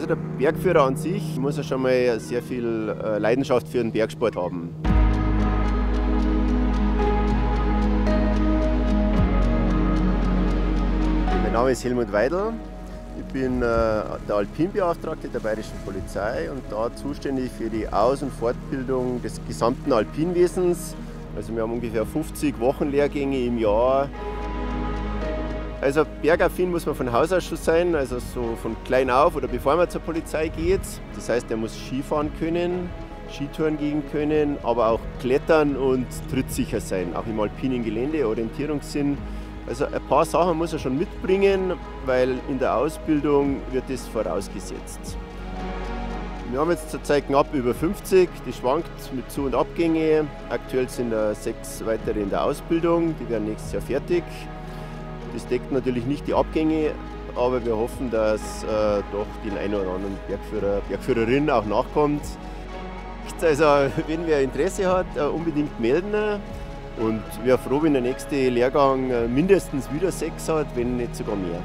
Also der Bergführer an sich muss ja schon mal sehr viel äh, Leidenschaft für den Bergsport haben. Mein Name ist Helmut Weidel. Ich bin äh, der Alpinbeauftragte der Bayerischen Polizei und da zuständig für die Aus- und Fortbildung des gesamten Alpinwesens. Also wir haben ungefähr 50 Wochenlehrgänge im Jahr. Also bergaffin muss man von Haus aus schon sein, also so von klein auf oder bevor man zur Polizei geht. Das heißt, er muss Skifahren können, Skitouren gehen können, aber auch klettern und trittsicher sein, auch im alpinen Gelände, Orientierungssinn. Also ein paar Sachen muss er schon mitbringen, weil in der Ausbildung wird das vorausgesetzt. Wir haben jetzt zurzeit knapp über 50, die schwankt mit Zu- und Abgänge. Aktuell sind da sechs weitere in der Ausbildung, die werden nächstes Jahr fertig. Das deckt natürlich nicht die Abgänge, aber wir hoffen, dass äh, doch den einen oder anderen Bergführer, Bergführerin auch nachkommt. Also wenn wer Interesse hat, äh, unbedingt melden. Und wäre froh, wenn der nächste Lehrgang äh, mindestens wieder sechs hat, wenn nicht sogar mehr.